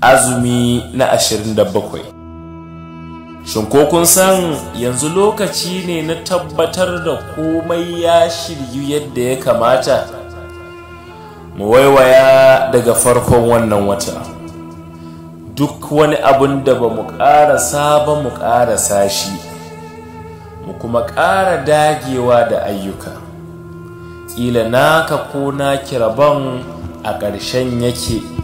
azumi na 27 shin ko kun san yanzu lokaci ne na tabbatar da komai ya shiryu yadda ya kamata? Mu waiwaya daga farkon wannan wata duk wani abun da ba mu ƙarasa ba mu ƙarasa shi. Mu kuma ƙara dagewa da ayyuka. Ƙila naka ko na kiraban a ƙarshen yake.